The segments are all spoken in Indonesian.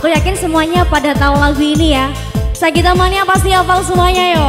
Aku yakin semuanya pada tahu lagu ini ya. Saya kita mania pasti hafal semuanya yo.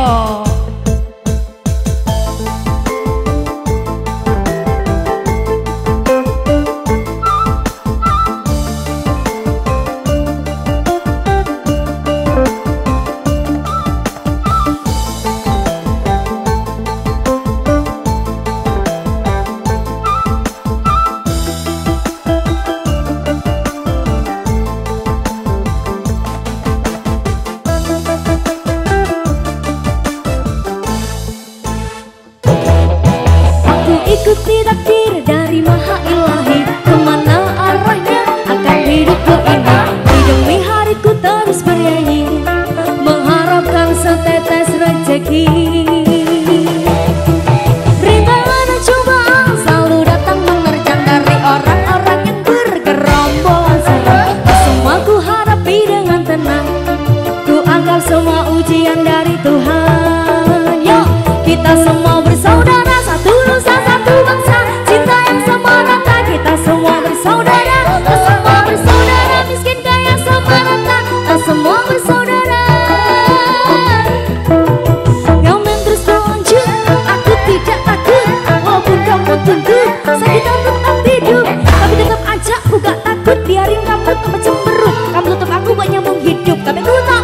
Ku anggap semua ujian dari Tuhan Yo, kita semua bersaudara Satu nusa, satu bangsa. Cinta yang sama rata Kita semua bersaudara. Kita semua bersaudara Miskin kaya sama rata Kita semua bersaudara. Ngamen terus berlanjut Aku tidak takut. Walaupun kamu tuntut Sakit tetap hidup Tapi tetap aja aku gak takut Biarin kamu tambah cemberut Kamu tutup aku buat nyambung hidup Tapi tak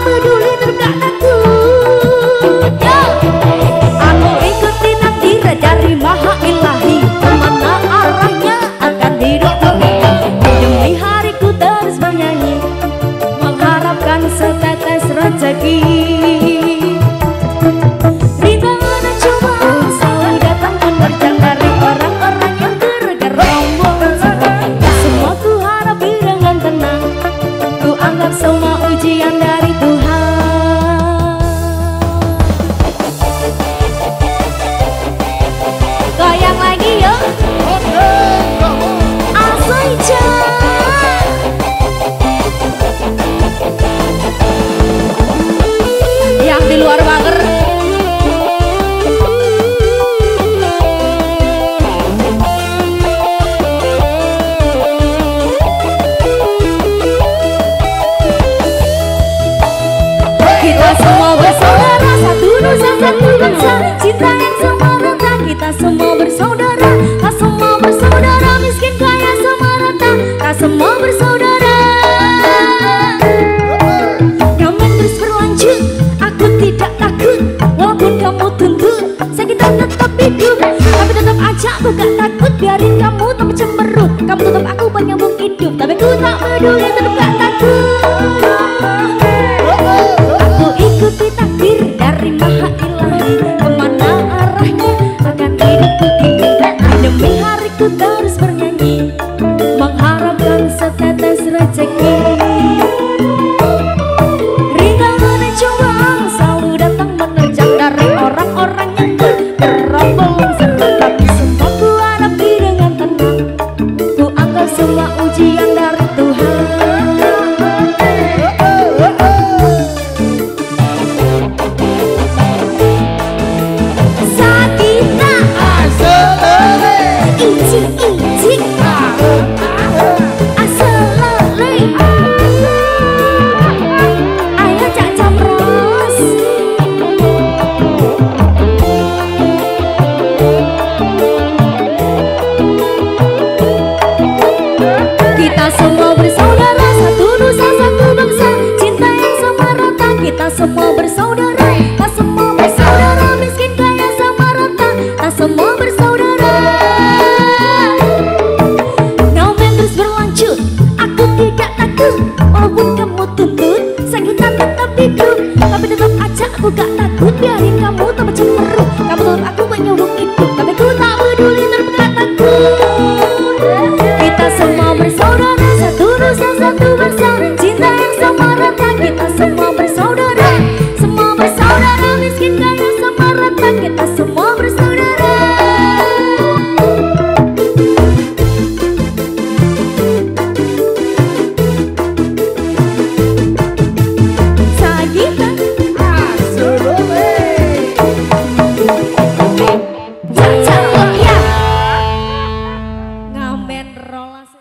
nusa satu bangsa Cinta yang sama rata Kita semua bersaudara. Kita semua bersaudara Miskin kaya sama rata. Kita semua bersaudara. Ngamen terus berlanjut Aku tidak takut. Walaupun kamu tuntut Saya kita tetap hidup. Tapi tetap aja aku gak takut Biarin kamu tambah cemberut Kamu tetap aku penyambung hidup Tapi ku tak peduli tetap gak aku gak takut Biar